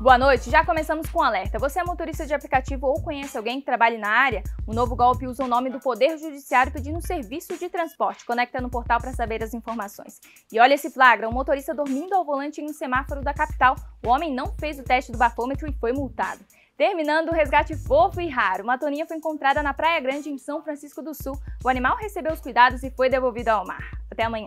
Boa noite, já começamos com um alerta. Você é motorista de aplicativo ou conhece alguém que trabalhe na área? O novo golpe usa o nome do Poder Judiciário pedindo serviço de transporte. Conecta no portal para saber as informações. E olha esse flagra, um motorista dormindo ao volante em um semáforo da capital. O homem não fez o teste do bafômetro e foi multado. Terminando o resgate fofo e raro, uma toninha foi encontrada na Praia Grande, em São Francisco do Sul. O animal recebeu os cuidados e foi devolvido ao mar. Até amanhã.